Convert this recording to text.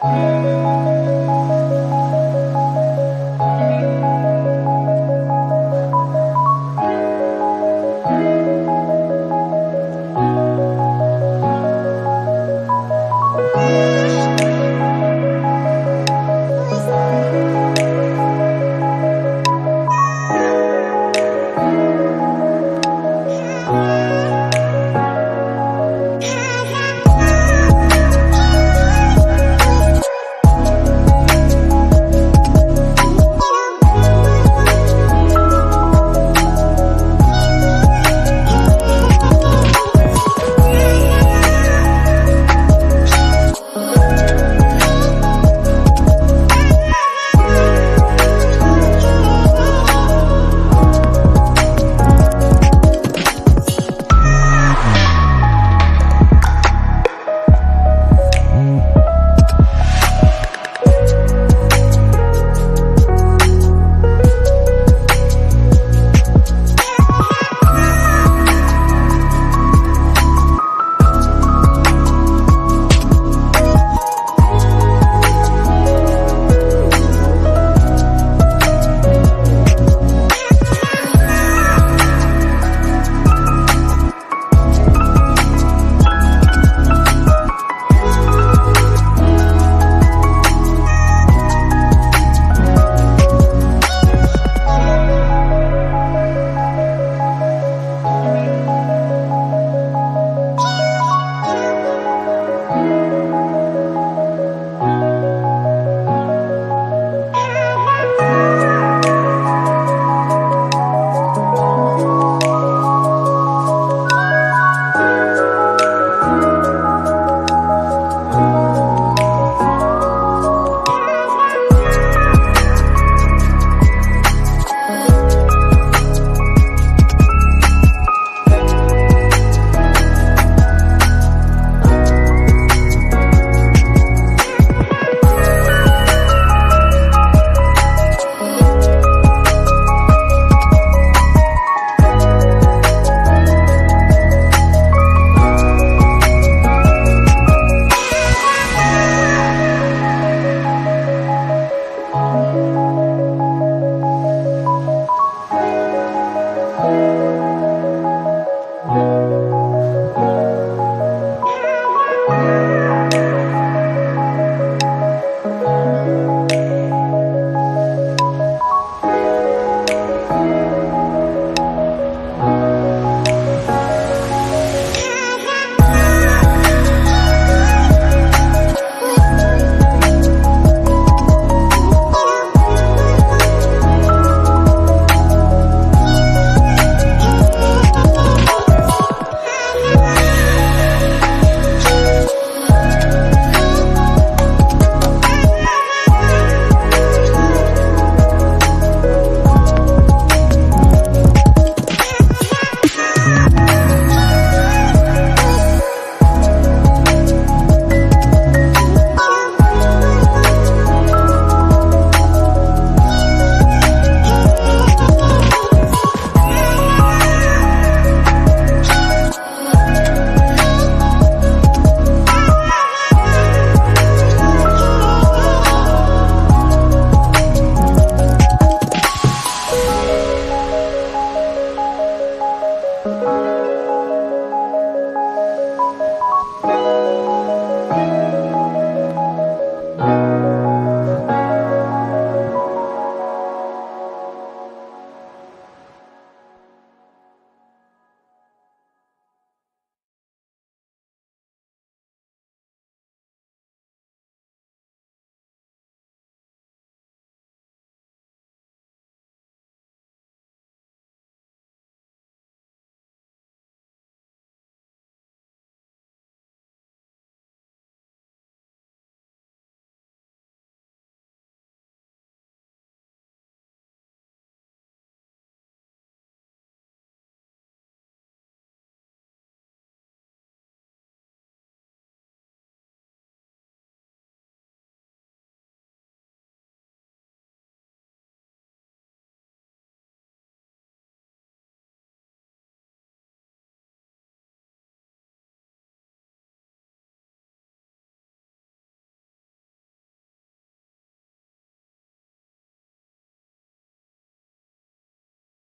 Oh.